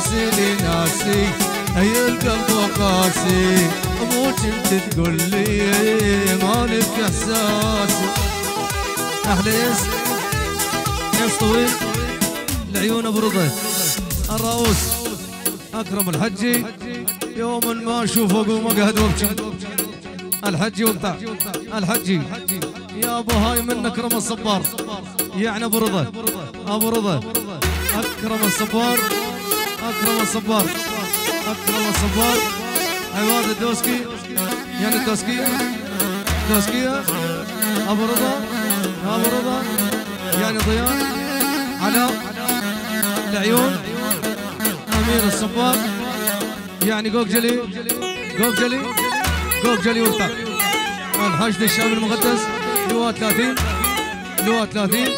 ناسي لي ناسي. هي القلب قاسي أبوك انت تقول لي مالك إحساس. أحلى يس يس طويل العيون ابو رضا الرؤوس أكرم الحجي يوم ما اشوفه اقوم أقعد وأبكي. الحجي وبتاع الحجي يا أبو هاي من أكرم الصبار. يعني ابو رضا أبو رضا. أكرم الصبار. اكرم الصبار اكرم الصبار عواد الدوسكي يعني الدوسكية دوسكية أبو رضا. أبو رضا. يعني ضياء. علاء العيون. أمير الصبار. يعني جوجلي جوجلي جوجلي وبتاع الحشد الشعبي المقدس. لواء 30 لواء 30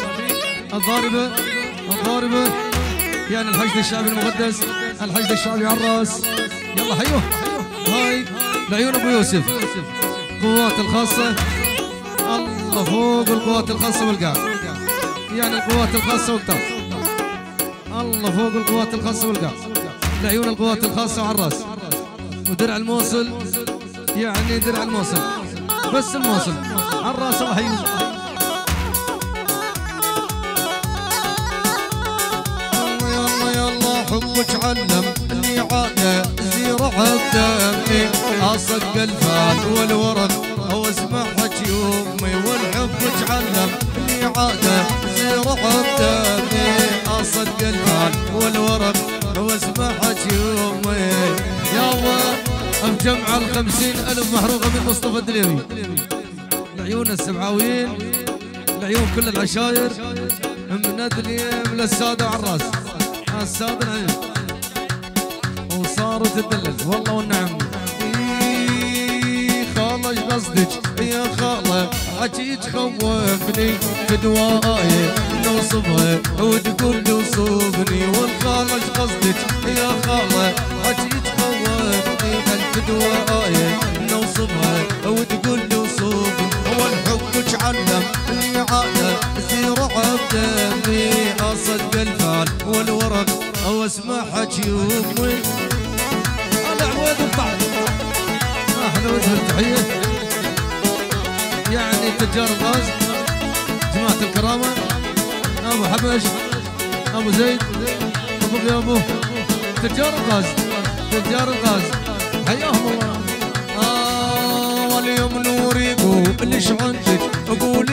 الضاربة. الضاربة. يعني الحشد الشعبي المقدس الحشد الشعبي على الراس يلا حيوه. هاي لعيون أبو يوسف. قوات الخاصة. الله فوق القوات الخاصة والقاع. يعني القوات الخاصة والقاع. الله فوق القوات الخاصة والقاع. لعيون القوات الخاصة على الراس ودرع الموصل. يعني درع الموصل. بس الموصل. على الراس الله يحييك يلا حبك علم اللي عادة زيرع بدمي اصق الفات والورق أو اسمعك يومي والحب علم اللي عادة زيرع بدمي اصق الفات والورق أو اسمعك يومي يا بجمع الخمسين ألف محروقة من مصطفى الدليمي العيون السبعاويين العيون كل العشاير. من الدليم للسادة وعراس السادة العيون وصارت تدلل والله والنعم خالة إيش قصدك. يا خالة حكي تخوفني في دواي نوصفها وتقول توصفني والخالة إيش قصدك. يا خالة حكي تخوفني الف دواي نوصفها وتقول توصفني امي أنا عويض الطعم أحلى وجه التحيه يعني تجار الغاز جماعة الكرامة. أبو حبش أبو زيد أبو يابو تجار الغاز تجار الغاز. حياهم الله. آه واليوم نور يقول ليش عندك الصاير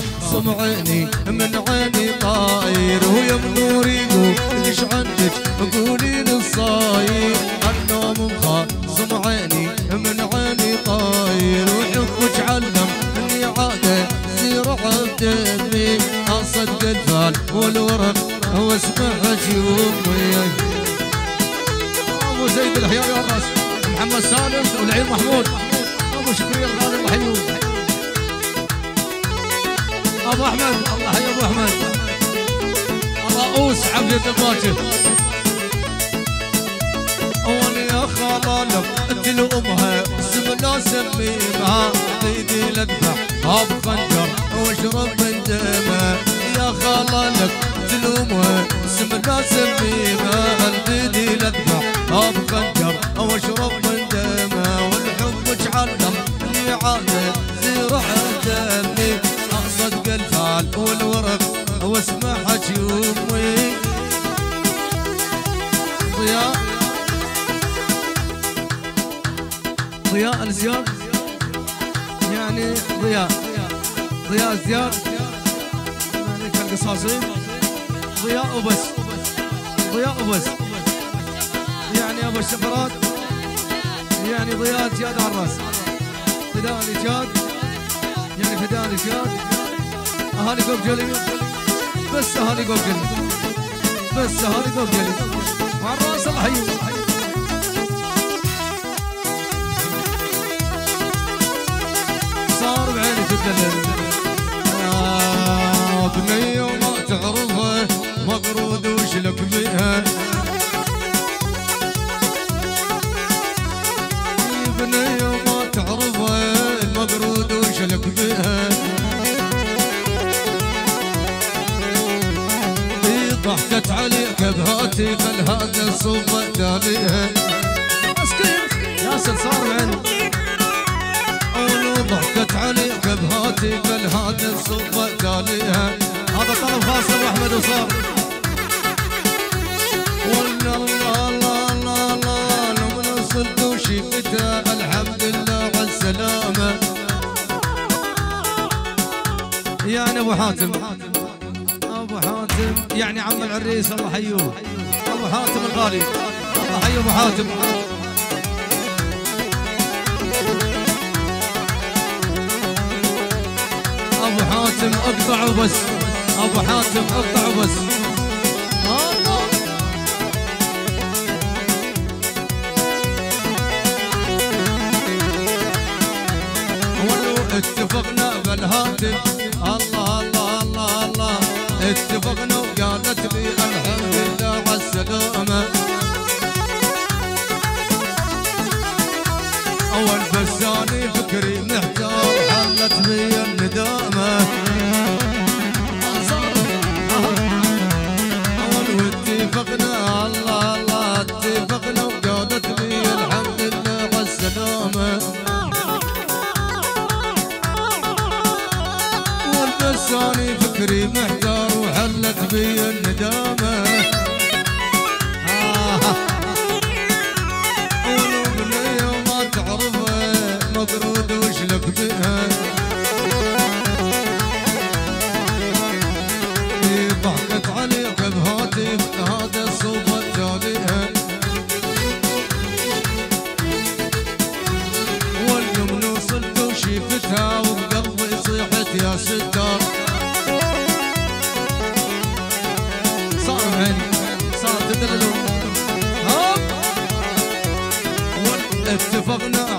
مخاصم عيني من عيني طاير ويوم نور يقول ليش عندك؟ قولي لي الصاير. النوم مخاصم عيني من عيني طاير وحبك علم إني عاده زيرع بدمي أصدق الفال والورق واسمعك يومي أبو زيد الحيار يا محمد سالم والعين محمود. أبو شكري الغالي الله يحييه أبو أحمد. الله يحيي أبو أحمد. الرؤوس عبد الباكر يا خالالك انت لأمها. اسم لا سميها ايدي الاذبح اب خنجر الفال والورق واسمع حكي أمي. ضياء. ضياء الزياد. يعني ضياء. ضياء الزياد. مالك القصاصين ضياء وبس ضياء وبس يعني أبو الشفرات. يعني ضياء زياد على الراس فداني جاد يعني فداني جاد اهالي قبجلي بس اهالي قبجلي بس اهالي قبجلي مع الراس الله صار بعيني تدلل آه بنية ما تعرفها ضحكت عليك بهاتي هذا الصوفة تاليها مسكين ياسر صار من ولو ضحكت عليك بهاتي هذا الصوفة تاليها هذا طلب خاص أبو أحمد وصار. ولا الله الله من الحمد لله يعني ابو حاتم. حاتم يعني عم العريس الله حيوه أبو حاتم الغالي الله حي أبو حاتم. أبو حاتم اقطع وبس أبو حاتم اقطع وبس اتفقنا بالهاتف. اتفقنا وقالت لي الحمد لله على أول بساني فكري محتار حلت بي الندامة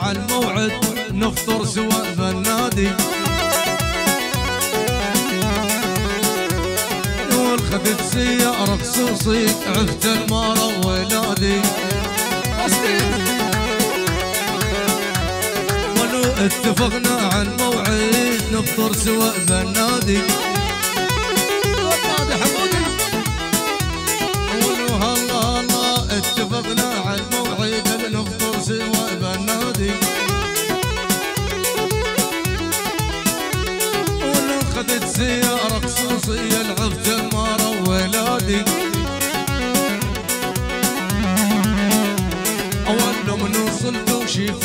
على الموعد نفطر سوا بالنادي والخذت سيارة خصوصي عفت المارة ولادي ولو اتفقنا على الموعد نفطر سوا بالنادي ولو هلا هلا اتفقنا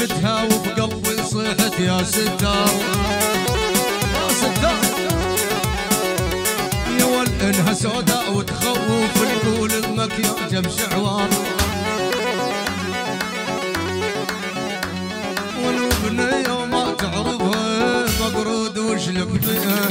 وشفتها وبقلبي صيحت يا ستار يا ستار يا ول انها سوداء وتخوف الكول بمكياج بشعوار ولو بنية وما تعرفها مقرود وشلك بها